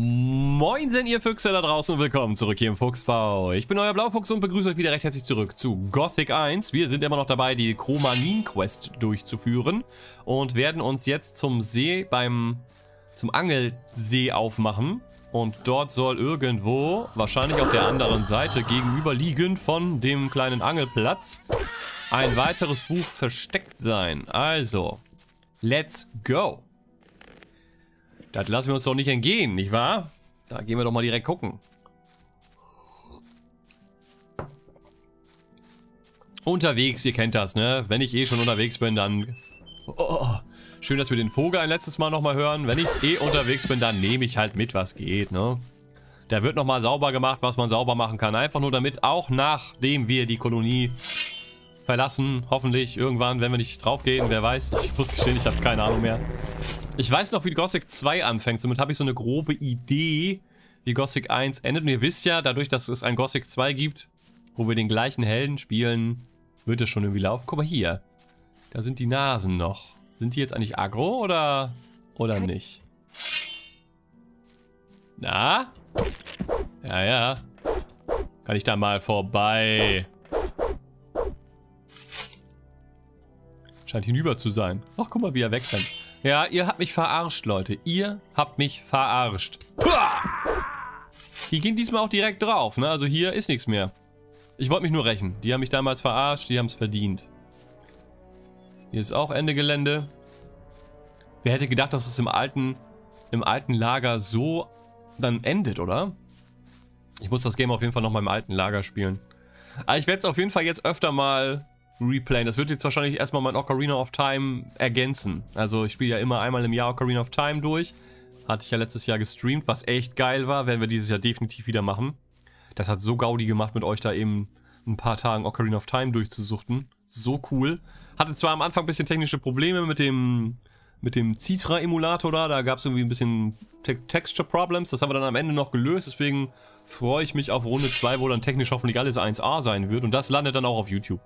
Moinsen ihr Füchse da draußen und willkommen zurück hier im Fuchsbau. Ich bin euer Blaufuchs und begrüße euch wieder recht herzlich zurück zu Gothic 1. Wir sind immer noch dabei, die Chromanin-Quest durchzuführen und werden uns jetzt zum See beim, zum Angelsee aufmachen. Und dort soll irgendwo, wahrscheinlich auf der anderen Seite, gegenüberliegend von dem kleinen Angelplatz, ein weiteres Buch versteckt sein. Also, let's go! Das lassen wir uns doch nicht entgehen, nicht wahr? Da gehen wir doch mal direkt gucken. Unterwegs, ihr kennt das, ne? Wenn ich eh schon unterwegs bin, dann... Oh, schön, dass wir den Vogel ein letztes Mal nochmal hören. Wenn ich eh unterwegs bin, dann nehme ich halt mit, was geht, ne? Da wird nochmal sauber gemacht, was man sauber machen kann. Einfach nur damit, auch nachdem wir die Kolonie verlassen, hoffentlich irgendwann, wenn wir nicht draufgehen, wer weiß. Ich muss gestehen, ich habe keine Ahnung mehr. Ich weiß noch, wie Gothic 2 anfängt. Somit habe ich so eine grobe Idee, wie Gothic 1 endet. Und ihr wisst ja, dadurch, dass es ein Gothic 2 gibt, wo wir den gleichen Helden spielen, wird es schon irgendwie laufen. Guck mal hier. Da sind die Nasen noch. Sind die jetzt eigentlich aggro oder, oder nicht? Na? Ja, ja. Kann ich da mal vorbei? Scheint hinüber zu sein. Ach, guck mal, wie er wegrennt. Ja, ihr habt mich verarscht, Leute. Ihr habt mich verarscht. Die gehen diesmal auch direkt drauf, ne? Also hier ist nichts mehr. Ich wollte mich nur rächen. Die haben mich damals verarscht, die haben es verdient. Hier ist auch Ende Gelände. Wer hätte gedacht, dass es im alten, im alten Lager so dann endet, oder? Ich muss das Game auf jeden Fall noch mal im alten Lager spielen. Aber ich werde es auf jeden Fall jetzt öfter mal replayen. Das wird jetzt wahrscheinlich erstmal mein Ocarina of Time ergänzen. Also ich spiele ja immer einmal im Jahr Ocarina of Time durch. Hatte ich ja letztes Jahr gestreamt, was echt geil war. Werden wir dieses Jahr definitiv wieder machen. Das hat so Gaudi gemacht, mit euch da eben ein paar Tagen Ocarina of Time durchzusuchten. So cool. Hatte zwar am Anfang ein bisschen technische Probleme mit dem mit dem Citra-Emulator da. Da gab es irgendwie ein bisschen Te Texture Problems. Das haben wir dann am Ende noch gelöst. Deswegen freue ich mich auf Runde 2, wo dann technisch hoffentlich alles 1A sein wird. Und das landet dann auch auf YouTube.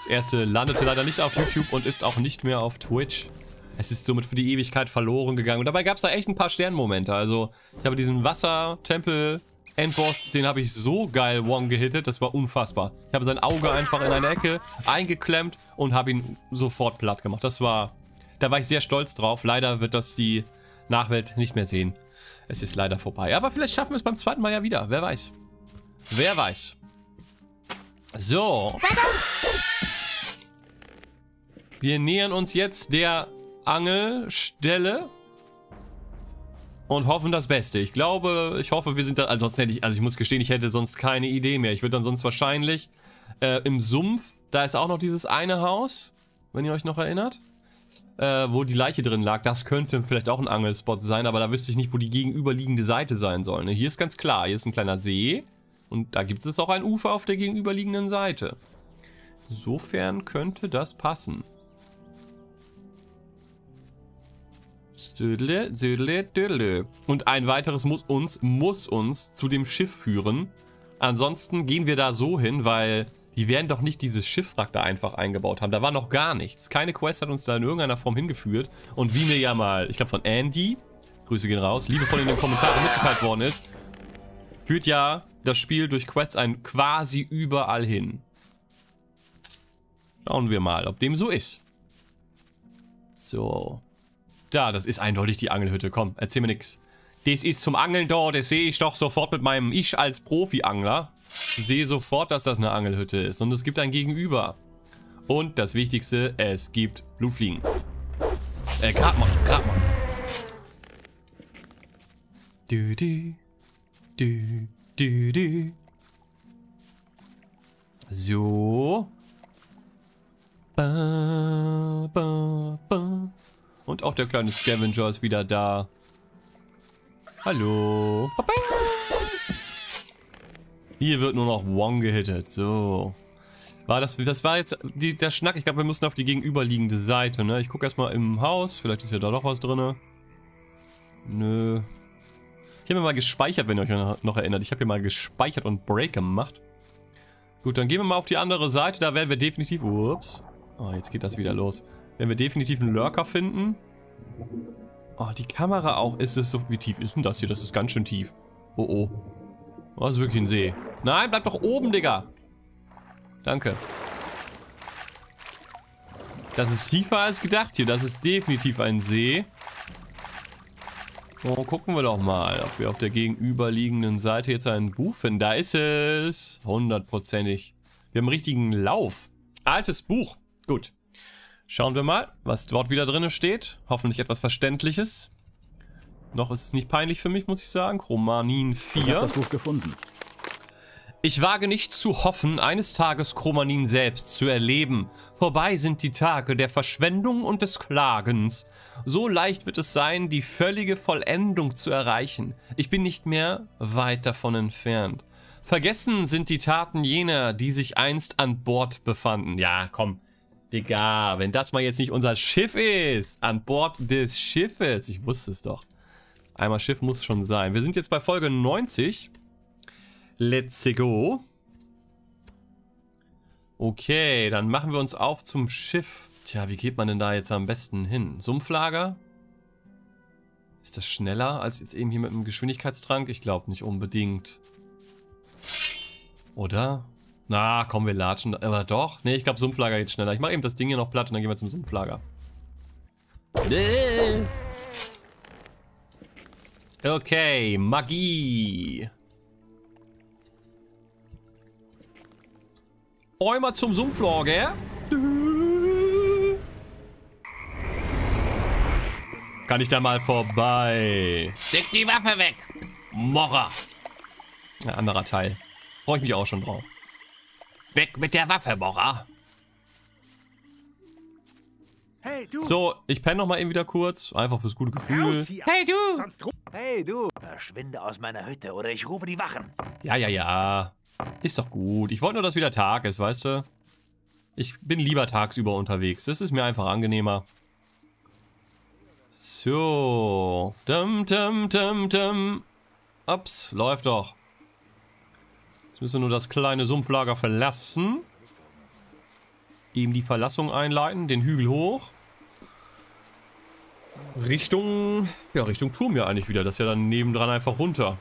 Das erste landete leider nicht auf YouTube und ist auch nicht mehr auf Twitch. Es ist somit für die Ewigkeit verloren gegangen. Und dabei gab es da echt ein paar Sternmomente. Also, ich habe diesen Wassertempel Endboss, den habe ich so geil Wong gehittet, das war unfassbar. Ich habe sein Auge einfach in eine Ecke eingeklemmt und habe ihn sofort platt gemacht. Das war, da war ich sehr stolz drauf. Leider wird das die Nachwelt nicht mehr sehen. Es ist leider vorbei. Aber vielleicht schaffen wir es beim zweiten Mal ja wieder. Wer weiß. Wer weiß. So. Wir nähern uns jetzt der Angelstelle und hoffen das Beste. Ich glaube, ich hoffe, wir sind da. Also, sonst hätte ich, also ich muss gestehen, ich hätte sonst keine Idee mehr. Ich würde dann sonst wahrscheinlich äh, im Sumpf, da ist auch noch dieses eine Haus, wenn ihr euch noch erinnert, äh, wo die Leiche drin lag. Das könnte vielleicht auch ein Angelspot sein, aber da wüsste ich nicht, wo die gegenüberliegende Seite sein soll. Ne? Hier ist ganz klar, hier ist ein kleiner See und da gibt es auch ein Ufer auf der gegenüberliegenden Seite. Insofern könnte das passen. Und ein weiteres muss uns, muss uns zu dem Schiff führen. Ansonsten gehen wir da so hin, weil die werden doch nicht dieses Schiffwrack da einfach eingebaut haben. Da war noch gar nichts. Keine Quest hat uns da in irgendeiner Form hingeführt. Und wie mir ja mal, ich glaube von Andy, Grüße gehen raus, liebevoll in den Kommentaren mitgeteilt worden ist, führt ja das Spiel durch Quests ein quasi überall hin. Schauen wir mal, ob dem so ist. So. Da, das ist eindeutig die Angelhütte. Komm, erzähl mir nix. Das ist zum Angeln da, das sehe ich doch sofort mit meinem Ich als Profi-Angler. Sehe sofort, dass das eine Angelhütte ist. Und es gibt ein Gegenüber. Und das Wichtigste, es gibt Blutfliegen. Äh, Grabmann, Grabmann. Du, du, du, du, du. So. Ba, ba, ba. Und auch der kleine Scavenger ist wieder da. Hallo. Hier wird nur noch Wong gehittet. So. War das, das war jetzt die, der Schnack. Ich glaube, wir müssen auf die gegenüberliegende Seite, ne? Ich gucke erstmal im Haus. Vielleicht ist ja da noch was drin. Nö. Ich habe mir mal gespeichert, wenn ihr euch noch erinnert. Ich habe hier mal gespeichert und Break gemacht. Gut, dann gehen wir mal auf die andere Seite. Da werden wir definitiv... Ups. Oh, jetzt geht das wieder los. Wenn wir definitiv einen Lurker finden. Oh, die Kamera auch. Ist es so... Wie tief ist denn das hier? Das ist ganz schön tief. Oh, oh. Oh, das ist wirklich ein See. Nein, bleib doch oben, Digga. Danke. Das ist tiefer als gedacht hier. Das ist definitiv ein See. Oh, gucken wir doch mal, ob wir auf der gegenüberliegenden Seite jetzt ein Buch finden. Da ist es. Hundertprozentig. Wir haben einen richtigen Lauf. Altes Buch. Gut. Schauen wir mal, was dort wieder drin steht. Hoffentlich etwas Verständliches. Noch ist es nicht peinlich für mich, muss ich sagen. Chromanin 4. Ich habe das Buch gefunden. Ich wage nicht zu hoffen, eines Tages Chromanin selbst zu erleben. Vorbei sind die Tage der Verschwendung und des Klagens. So leicht wird es sein, die völlige Vollendung zu erreichen. Ich bin nicht mehr weit davon entfernt. Vergessen sind die Taten jener, die sich einst an Bord befanden. Ja, komm. Digga, wenn das mal jetzt nicht unser Schiff ist. An Bord des Schiffes. Ich wusste es doch. Einmal Schiff muss schon sein. Wir sind jetzt bei Folge 90. Let's go. Okay, dann machen wir uns auf zum Schiff. Tja, wie geht man denn da jetzt am besten hin? Sumpflager? Ist das schneller als jetzt eben hier mit einem Geschwindigkeitstrank? Ich glaube nicht unbedingt. Oder? Na, komm, wir latschen. Aber doch. Ne, ich glaube Sumpflager geht schneller. Ich mache eben das Ding hier noch platt und dann gehen wir zum Sumpflager. Okay, Magie. Einmal zum Sumpflager. Kann ich da mal vorbei? Steck die Waffe weg! Morra. Ein anderer Teil. Freue ich mich auch schon drauf. Weg mit der Waffe, Morra. Hey, du. So, ich penne noch mal eben wieder kurz. Einfach fürs gute Gefühl. Hey, du. Hey, du. Verschwinde aus meiner Hütte oder ich rufe die Wachen. Ja, ja, ja. Ist doch gut. Ich wollte nur, dass wieder Tag ist, weißt du? Ich bin lieber tagsüber unterwegs. Das ist mir einfach angenehmer. So. Dum, dum, dum, dum. Ups, läuft doch. Jetzt müssen wir nur das kleine Sumpflager verlassen. Eben die Verlassung einleiten, den Hügel hoch. Richtung, ja, Richtung Turm ja eigentlich wieder. Das ist ja dann nebendran einfach runter.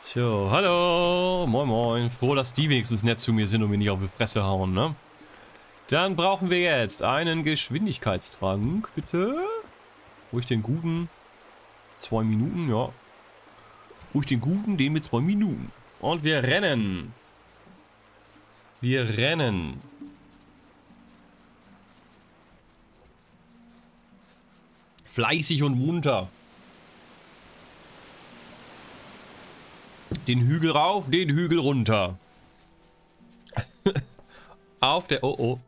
So, hallo. Moin, moin. Froh, dass die wenigstens nett zu mir sind und mir nicht auf die Fresse hauen, ne? Dann brauchen wir jetzt einen Geschwindigkeitstrank, bitte. Wo ich den guten? Zwei Minuten, ja. Ich den guten, den mit zwei Minuten. Und wir rennen. Wir rennen. Fleißig und munter. Den Hügel rauf, den Hügel runter. Auf der... Oh, oh.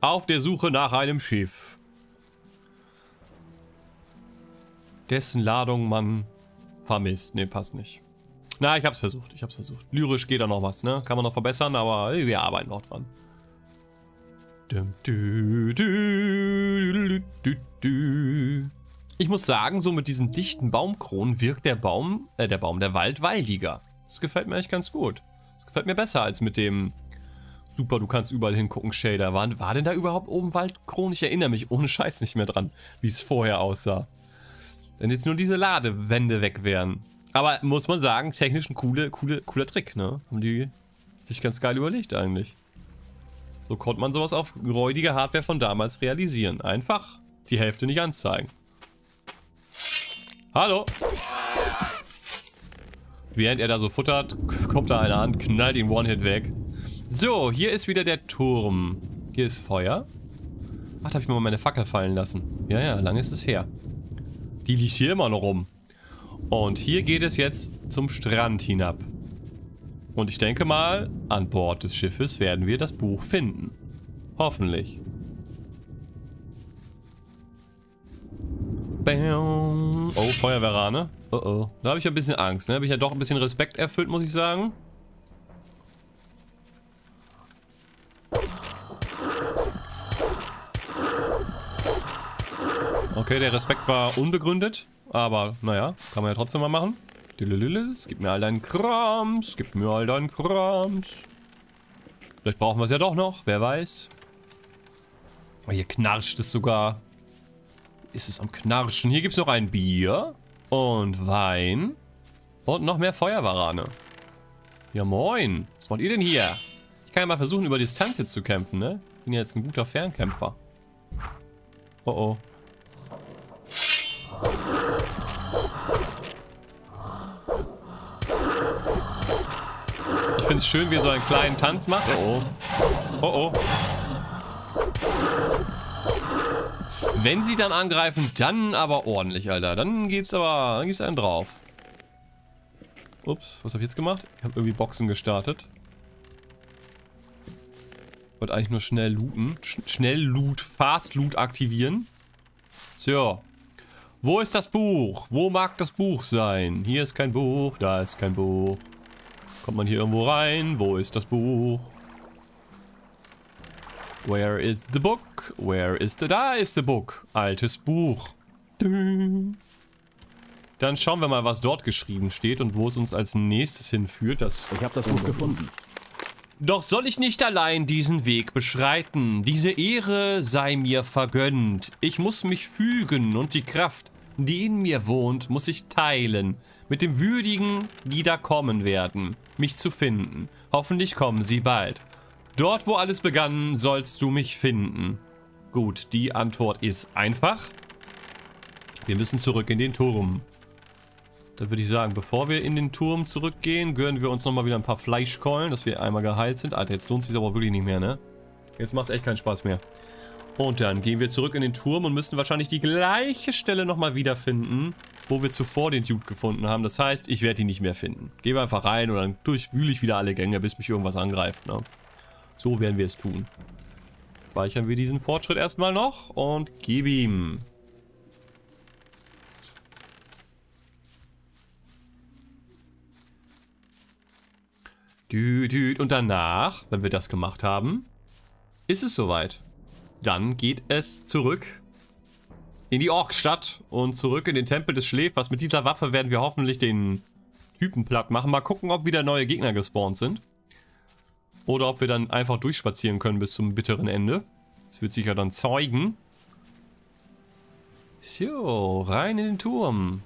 Auf der Suche nach einem Schiff. Dessen Ladung man vermisst. Ne, passt nicht. Na, ich hab's versucht. Ich hab's versucht. Lyrisch geht da noch was, ne? Kann man noch verbessern, aber wir arbeiten noch dran. Ich muss sagen, so mit diesen dichten Baumkronen wirkt der Baum, äh, der Baum, der Wald waldiger. Das gefällt mir echt ganz gut. Das gefällt mir besser als mit dem super, du kannst überall hingucken, Shader. War, war denn da überhaupt oben Waldkronen? Ich erinnere mich ohne Scheiß nicht mehr dran, wie es vorher aussah. Wenn jetzt nur diese Ladewände weg wären. Aber muss man sagen, technisch ein coole, coole, cooler Trick, ne? Haben die sich ganz geil überlegt eigentlich. So konnte man sowas auf räudige Hardware von damals realisieren. Einfach die Hälfte nicht anzeigen. Hallo? Während er da so futtert, kommt da einer an, knallt ihn One-Hit weg. So, hier ist wieder der Turm. Hier ist Feuer. Ach, da habe ich mir mal meine Fackel fallen lassen. Ja, ja, lange ist es her. Die liegt hier immer noch rum. Und hier geht es jetzt zum Strand hinab. Und ich denke mal, an Bord des Schiffes werden wir das Buch finden. Hoffentlich. Bam. Oh, Feuerwehrrane. Oh oh. Da habe ich ein bisschen Angst, ne? Habe ich ja doch ein bisschen Respekt erfüllt, muss ich sagen. Okay, der Respekt war unbegründet. Aber, naja, kann man ja trotzdem mal machen. Gib mir all deinen Krams. Gib mir all deinen Krams. Vielleicht brauchen wir es ja doch noch. Wer weiß. Oh, hier knarscht es sogar. Ist es am Knarschen? Hier gibt es noch ein Bier und Wein und noch mehr Feuerwarane. Ja moin. Was macht ihr denn hier? Ich kann ja mal versuchen, über Distanz jetzt zu kämpfen, ne? Bin ja jetzt ein guter Fernkämpfer. Oh oh. Finde es schön, wie er so einen kleinen Tanz macht. Oh oh. Oh oh. Wenn sie dann angreifen, dann aber ordentlich, Alter. Dann gibt's aber, dann gibt's einen drauf. Ups, was habe ich jetzt gemacht? Ich habe irgendwie Boxen gestartet. Wollte eigentlich nur schnell looten. Sch schnell Loot, Fast Loot aktivieren. So. Wo ist das Buch? Wo mag das Buch sein? Hier ist kein Buch, da ist kein Buch. Kommt man hier irgendwo rein? Wo ist das Buch? Where is the book? Where is the... Da ist the book. Altes Buch. Dann schauen wir mal, was dort geschrieben steht und wo es uns als nächstes hinführt. Das ich habe das Buch gefunden. Doch soll ich nicht allein diesen Weg beschreiten. Diese Ehre sei mir vergönnt. Ich muss mich fügen und die Kraft, die in mir wohnt, muss ich teilen. Mit dem Würdigen, die da kommen werden, mich zu finden. Hoffentlich kommen sie bald. Dort, wo alles begann, sollst du mich finden. Gut, die Antwort ist einfach. Wir müssen zurück in den Turm. Dann würde ich sagen, bevor wir in den Turm zurückgehen, gönnen wir uns nochmal wieder ein paar Fleischkeulen, dass wir einmal geheilt sind. Alter, jetzt lohnt es sich aber wirklich nicht mehr, ne? Jetzt macht es echt keinen Spaß mehr. Und dann gehen wir zurück in den Turm und müssen wahrscheinlich die gleiche Stelle nochmal wiederfinden, wo wir zuvor den Dude gefunden haben. Das heißt, ich werde ihn nicht mehr finden. Gehen wir einfach rein und dann durchwühle ich wieder alle Gänge, bis mich irgendwas angreift, ne? So werden wir es tun. Speichern wir diesen Fortschritt erstmal noch und gib ihm. Und danach, wenn wir das gemacht haben, ist es soweit. Dann geht es zurück in die Orkstadt und zurück in den Tempel des Schläfers. Mit dieser Waffe werden wir hoffentlich den Typen platt machen. Mal gucken, ob wieder neue Gegner gespawnt sind. Oder ob wir dann einfach durchspazieren können bis zum bitteren Ende. Das wird sich ja dann zeigen. So, rein in den Turm.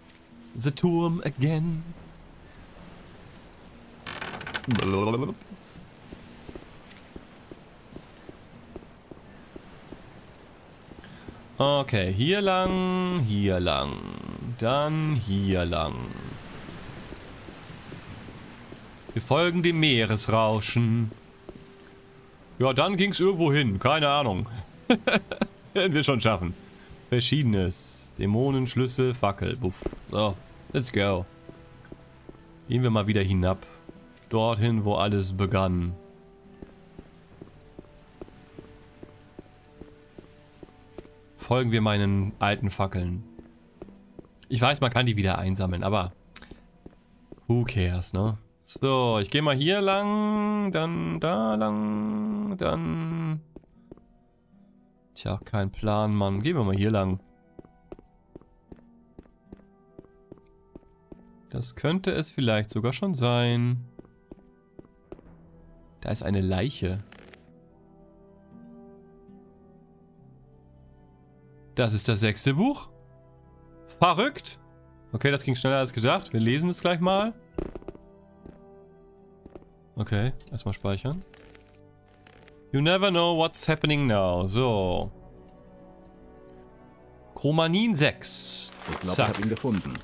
The Turm again. Okay, hier lang, hier lang, dann hier lang. Wir folgen dem Meeresrauschen. Ja, dann ging es irgendwo hin. Keine Ahnung. Werden wir schon schaffen. Verschiedenes. Dämonen, Schlüssel, Fackel. Buff. So, let's go. Gehen wir mal wieder hinab. Dorthin, wo alles begann. Folgen wir meinen alten Fackeln. Ich weiß, man kann die wieder einsammeln, aber who cares, ne? So, ich gehe mal hier lang, dann da lang, dann... Tja, kein Plan, Mann. Gehen wir mal hier lang. Das könnte es vielleicht sogar schon sein. Da ist eine Leiche. Das ist das sechste Buch. Verrückt. Okay, das ging schneller als gedacht. Wir lesen es gleich mal. Okay, erstmal speichern. You never know what's happening now. So. Chromanin 6. Ich glaube, ich habe ihn gefunden.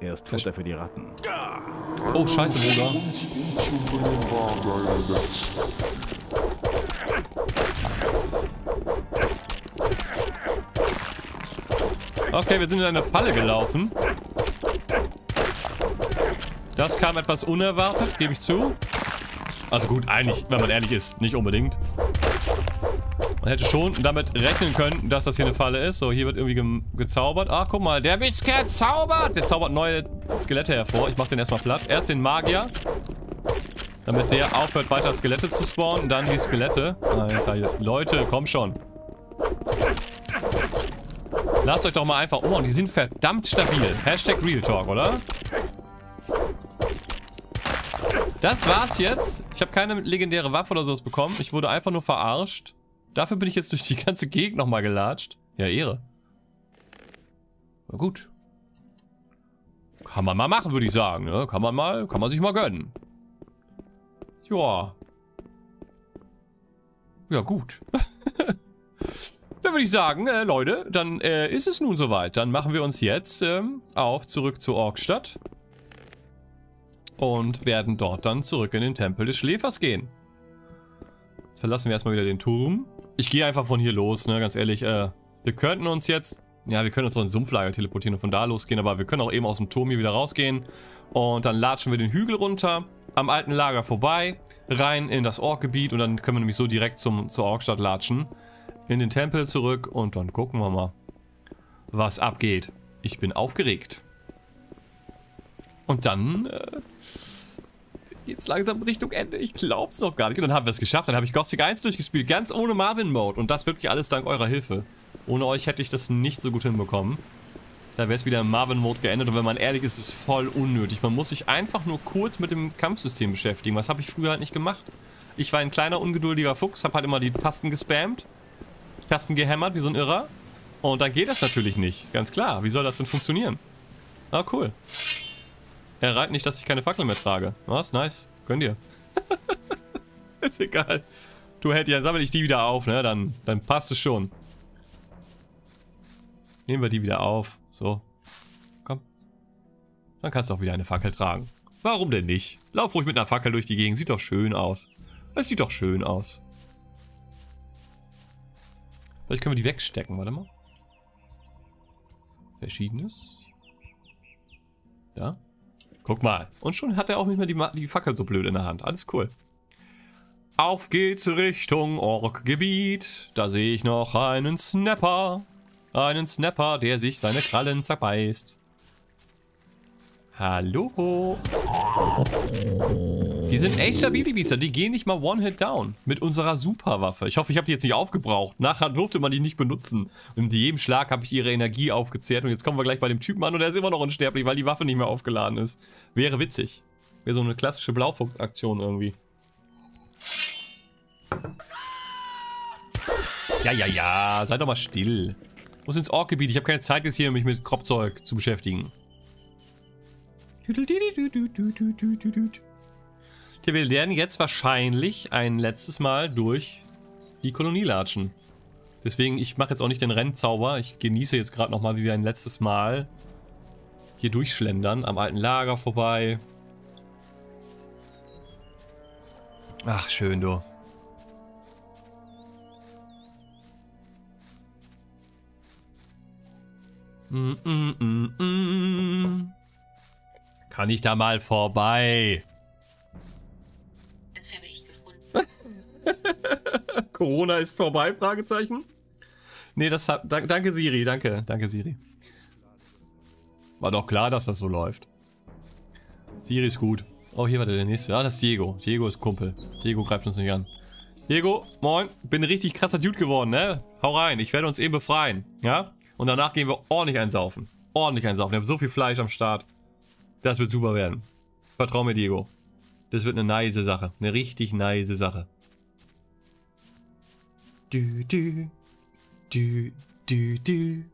Er ist Futter für die Ratten. Oh, scheiße, Bruder. Okay, wir sind in eine Falle gelaufen. Das kam etwas unerwartet, gebe ich zu. Also gut, eigentlich, wenn man ehrlich ist, nicht unbedingt. Man hätte schon damit rechnen können, dass das hier eine Falle ist. So, hier wird irgendwie ge gezaubert. Ah, guck mal, der Witzkerl zaubert. Der zaubert neue Skelette hervor. Ich mach den erstmal platt. Erst den Magier. Damit der aufhört, weiter Skelette zu spawnen. Dann die Skelette. Alter, Leute, komm schon. Lasst euch doch mal einfach... Oh, die sind verdammt stabil. Hashtag Real Talk, oder? Das war's jetzt. Ich habe keine legendäre Waffe oder sowas bekommen. Ich wurde einfach nur verarscht. Dafür bin ich jetzt durch die ganze Gegend nochmal gelatscht. Ja, Ehre. Na gut. Kann man mal machen, würde ich sagen. Ne? Kann man mal, kann man sich mal gönnen. Ja. Ja, gut. dann würde ich sagen, äh, Leute, dann äh, ist es nun soweit. Dann machen wir uns jetzt ähm, auf zurück zur Orkstadt. Und werden dort dann zurück in den Tempel des Schläfers gehen. Jetzt verlassen wir erstmal wieder den Turm. Ich gehe einfach von hier los, ne, ganz ehrlich. Äh, wir könnten uns jetzt... Ja, wir können uns auch in Sumpflager teleportieren und von da losgehen, aber wir können auch eben aus dem Turm hier wieder rausgehen. Und dann latschen wir den Hügel runter, am alten Lager vorbei, rein in das Orkgebiet und dann können wir nämlich so direkt zum, zur Orkstadt latschen. In den Tempel zurück und dann gucken wir mal, was abgeht. Ich bin aufgeregt. Und dann äh, geht's langsam Richtung Ende. Ich glaub's noch gar nicht. Und dann haben wir es geschafft. Dann habe ich Gothic 1 durchgespielt, ganz ohne Marvin-Mode. Und das wirklich alles dank eurer Hilfe. Ohne euch hätte ich das nicht so gut hinbekommen. Da wäre es wieder im Marvin-Mode geendet. Und wenn man ehrlich ist, ist es voll unnötig. Man muss sich einfach nur kurz mit dem Kampfsystem beschäftigen. Was habe ich früher halt nicht gemacht? Ich war ein kleiner, ungeduldiger Fuchs, habe halt immer die Tasten gespammt. Tasten gehämmert, wie so ein Irrer. Und dann geht das natürlich nicht. Ganz klar. Wie soll das denn funktionieren? Ah, cool. Er reiht nicht, dass ich keine Fackel mehr trage. Was? Nice. Gönn dir. ist egal. Du hält ja, sammle ich die wieder auf, ne? Dann, dann passt es schon. Nehmen wir die wieder auf. So. Komm. Dann kannst du auch wieder eine Fackel tragen. Warum denn nicht? Lauf ruhig mit einer Fackel durch die Gegend. Sieht doch schön aus. Es sieht doch schön aus. Vielleicht können wir die wegstecken. Warte mal. Verschiedenes. Da. Guck mal. Und schon hat er auch nicht mehr die, die Fackel so blöd in der Hand. Alles cool. Auf geht's Richtung Orkgebiet. Da sehe ich noch einen Snapper. Einen Snapper, der sich seine Krallen zerbeißt. Hallo. Die sind echt stabil, die Biester. Die gehen nicht mal One-Hit down. Mit unserer Superwaffe. Ich hoffe, ich habe die jetzt nicht aufgebraucht. Nachher durfte man die nicht benutzen. Und mit jedem Schlag habe ich ihre Energie aufgezehrt. Und jetzt kommen wir gleich bei dem Typen an und er ist immer noch unsterblich, weil die Waffe nicht mehr aufgeladen ist. Wäre witzig. Wäre so eine klassische Blaufuchs-Aktion irgendwie. Ja, ja, ja. Seid doch mal still. Muss ins Orkgebiet. Ich habe keine Zeit jetzt hier, mich mit Kropfzeug zu beschäftigen. Tja, wir lernen jetzt wahrscheinlich ein letztes Mal durch die Kolonie latschen. Deswegen, ich mache jetzt auch nicht den Rennzauber. Ich genieße jetzt gerade nochmal, wie wir ein letztes Mal hier durchschlendern. Am alten Lager vorbei. Ach, schön, du. Mm, mm, mm, mm. Kann ich da mal vorbei? Corona ist vorbei? Fragezeichen. Nee, das hat. Da, danke Siri, danke, danke Siri. War doch klar, dass das so läuft. Siri ist gut. Oh, hier war der nächste. Ah, das ist Diego. Diego ist Kumpel. Diego greift uns nicht an. Diego, moin. Bin ein richtig krasser Dude geworden, ne? Hau rein. Ich werde uns eben befreien. Ja? Und danach gehen wir ordentlich einsaufen. Ordentlich einsaufen. Wir haben so viel Fleisch am Start. Das wird super werden. Vertrau mir, Diego. Das wird eine nice Sache. Eine richtig nice Sache. Du, du. Du, du, du.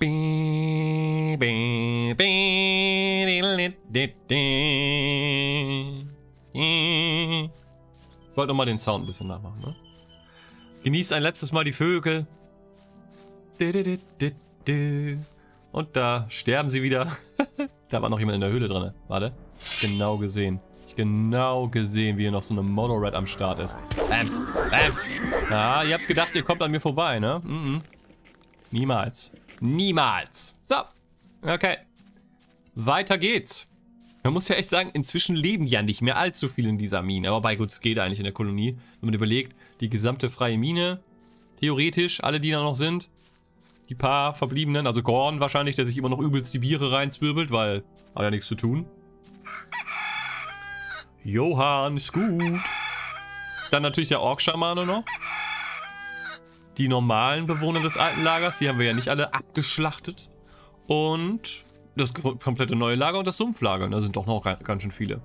Bi, bi, bi, di, di, di. Ich wollte nochmal den Sound ein bisschen nachmachen, ne? Genießt ein letztes Mal die Vögel. Und da sterben sie wieder. da war noch jemand in der Höhle drin. Warte. Genau gesehen. Genau gesehen, wie hier noch so eine Monored am Start ist. Bams. Bams. Ja, ihr habt gedacht, ihr kommt an mir vorbei, ne? Mm -mm. Niemals. Niemals. So. Okay. Weiter geht's. Man muss ja echt sagen, inzwischen leben ja nicht mehr allzu viele in dieser Mine. Aber bei gut, es geht eigentlich in der Kolonie. Wenn man überlegt, die gesamte freie Mine, theoretisch, alle, die da noch sind, die paar Verbliebenen, also Gorn wahrscheinlich, der sich immer noch übelst die Biere reinzwirbelt, weil hat ja nichts zu tun. Johann ist gut. Dann natürlich der Ork-Schamane noch. Die normalen Bewohner des alten Lagers, die haben wir ja nicht alle abgeschlachtet. Und das komplette neue Lager und das Sumpflager. Da sind doch noch ganz schön viele.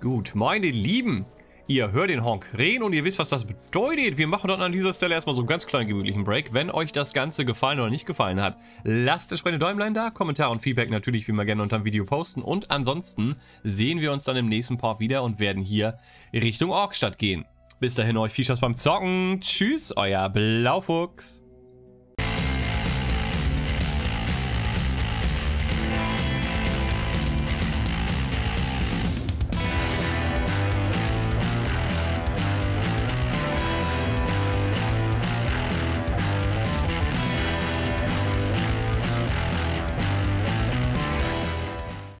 Gut, meine Lieben, ihr hört den Honk reden und ihr wisst, was das bedeutet. Wir machen dann an dieser Stelle erstmal so einen ganz kleinen gemütlichen Break. Wenn euch das Ganze gefallen oder nicht gefallen hat, lasst entsprechende Däumlein da, Kommentare und Feedback natürlich wie immer gerne unter dem Video posten. Und ansonsten sehen wir uns dann im nächsten Part wieder und werden hier Richtung Orkstadt gehen. Bis dahin euch viel Spaß beim Zocken. Tschüss, euer Blaufuchs.